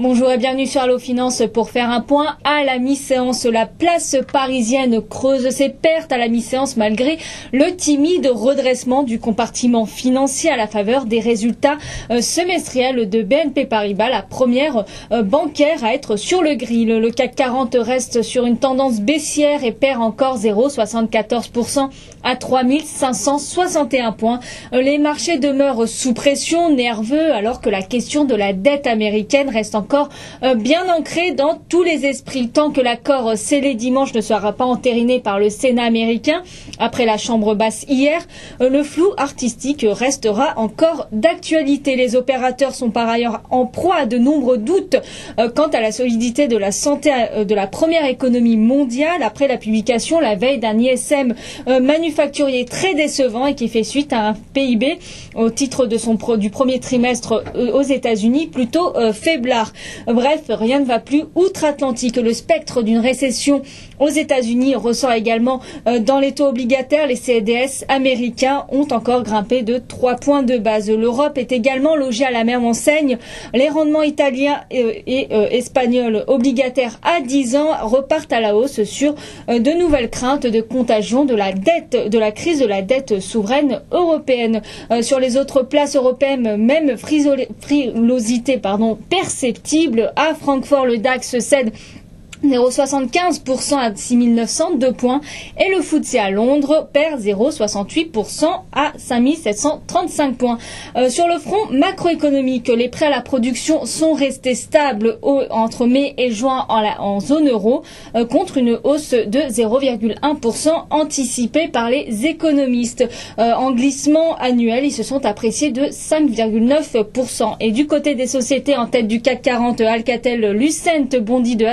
Bonjour et bienvenue sur Allo Finance pour faire un point à la mi-séance. La place parisienne creuse ses pertes à la mi-séance malgré le timide redressement du compartiment financier à la faveur des résultats euh, semestriels de BNP Paribas, la première euh, bancaire à être sur le grill. Le CAC 40 reste sur une tendance baissière et perd encore 0,74% à 3561 points. Euh, les marchés demeurent sous pression, nerveux, alors que la question de la dette américaine reste encore encore euh, bien ancré dans tous les esprits. Tant que l'accord scellé dimanche ne sera pas entériné par le Sénat américain, après la Chambre basse hier, euh, le flou artistique restera encore d'actualité. Les opérateurs sont par ailleurs en proie à de nombreux doutes euh, quant à la solidité de la santé de la première économie mondiale après la publication la veille d'un ISM manufacturier très décevant et qui fait suite à un PIB au titre du premier trimestre aux États-Unis plutôt faiblard. Bref, rien ne va plus outre-Atlantique. Le spectre d'une récession aux États-Unis ressort également euh, dans les taux obligataires. Les CDS américains ont encore grimpé de 3 points de base. L'Europe est également logée à la même enseigne. Les rendements italiens euh, et euh, espagnols obligataires à 10 ans repartent à la hausse sur de nouvelles craintes de contagion de la dette, de la crise de la dette souveraine européenne. Sur les autres places européennes, même frilosité pardon, perceptible à Francfort, le DAX cède 0,75% à 6902 points et le FTSE à Londres perd 0,68% à 5735 points. Euh, sur le front macroéconomique, les prêts à la production sont restés stables entre mai et juin en, zone euro euh, contre une hausse de 0,1% anticipée par les économistes. Euh, en glissement annuel, ils se sont appréciés de 5,9%. Et du côté des sociétés en tête du CAC 40, Alcatel Lucent bondit de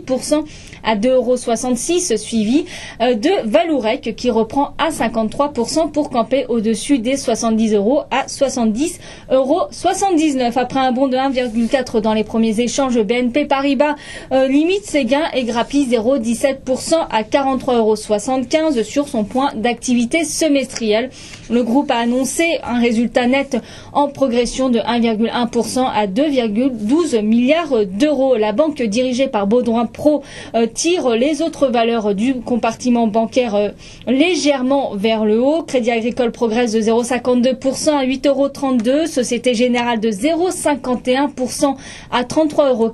1,56 à 2,66 euros, suivi euh, de Valourec qui reprend à 53% pour camper au-dessus des 70 euros à 70 euros 79. Après un bond de 1,4 dans les premiers échanges, BNP Paribas euh, limite ses gains et grappille 0,17% à 43,75 euros sur son point d'activité semestriel. Le groupe a annoncé un résultat net en progression de 1,1% à 2,12 milliards d'euros. La banque dirigée par Baudouin Pro euh, tire les autres valeurs du compartiment bancaire euh, légèrement vers le haut. Crédit Agricole progresse de 0,52% à 8,32 euros. Société Générale de 0,51% à 33,47 euros.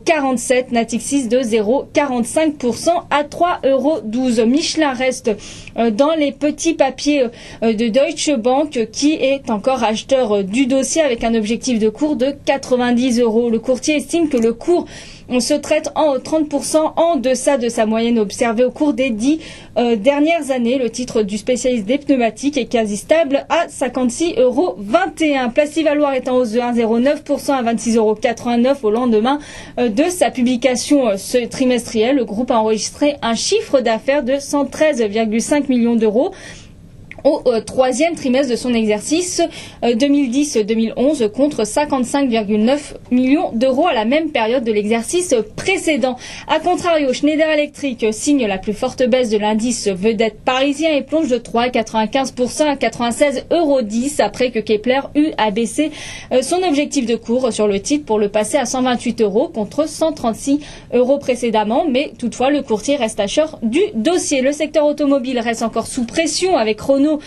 Natixis de 0,45% à 3,12 euros. Michelin reste euh, dans les petits papiers de Deutsche Bank qui est encore acheteur du dossier avec un objectif de cours de 90 euros. Le courtier estime que le cours on se traite en 30% en deçà de sa moyenne observée au cours des dix euh, dernières années. Le titre du spécialiste des pneumatiques est quasi stable à 56,21 euros. Valoir est en hausse de 1,09% à 26,89 euros au lendemain euh, de sa publication euh, ce trimestrielle. Le groupe a enregistré un chiffre d'affaires de 113,5 millions d'euros au euh, troisième trimestre de son exercice 2010-2011 euh, contre 55,9 millions d'euros à la même période de l'exercice précédent. A contrario, Schneider Electric signe la plus forte baisse de l'indice vedette parisien et plonge de 3,95% à 96,10 euros après que Kepler eut abaissé euh, son objectif de cours sur le titre pour le passer à 128 euros contre 136 euros précédemment. Mais toutefois, le courtier reste acheteur du dossier. Le secteur automobile reste encore sous pression avec Renault euh,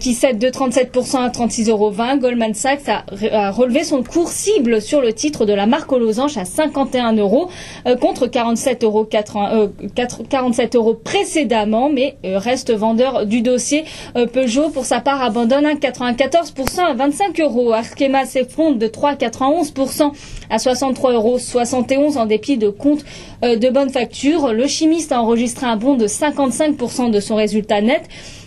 qui cède de 37% à 36,20 euros. Goldman Sachs a, relevé son cours cible sur le titre de la marque aux losanges à 51 euros euh, contre 47 euros, 47 euh, euros précédemment, mais reste vendeur du dossier. Peugeot, pour sa part, abandonne 94% à 25 euros. Arkema s'effondre de 3,91% à 63,71 euros en dépit de comptes de bonne facture. Le chimiste a enregistré un bond de 55% de son résultat net.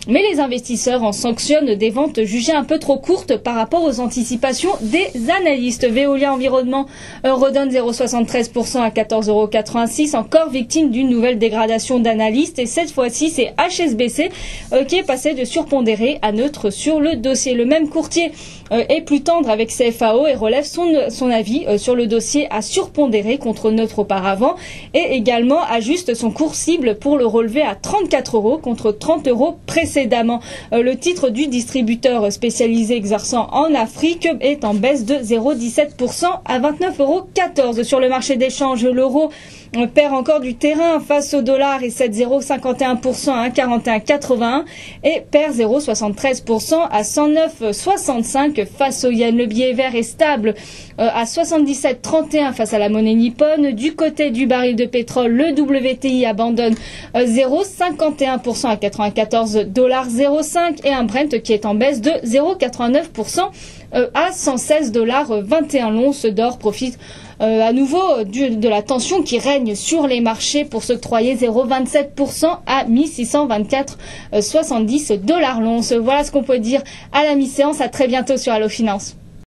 Mais les investisseurs en sanctionnent des ventes jugées un peu trop courtes par rapport aux anticipations des analystes. Veolia Environnement redonne 0,73% à 14,86 encore victime d'une nouvelle dégradation d'analystes. Et cette fois-ci, c'est HSBC euh, qui est passé de surpondéré à neutre sur le dossier. Le même courtier est plus tendre avec CFAO et relève son, son avis sur le dossier à surpondérer contre neutre auparavant et également ajuste son cours cible pour le relever à 34 euros contre 30 euros précédemment. Le titre du distributeur spécialisé exerçant en Afrique est en baisse de 0,17% à 29,14 euros. Sur le marché d'échange, l'euro perd encore du terrain face au dollar et 7,051% à 1,4181 et perd 0,73% à 109,65 face au yen. Le billet vert est stable euh, à 77,31 face à la monnaie nippone. Du côté du baril de pétrole, le WTI abandonne 0,51% euh, à 94 dollars 0,5 et un Brent qui est en baisse de 0,89% euh, à 116 dollars 21 l'once d'or profite euh, à nouveau de la tension qui règne sur les marchés pour s'octroyer 0,27% à 1624,70 dollars l'once. Voilà ce qu'on peut dire à la mi-séance. À très bientôt sur Allo Finance.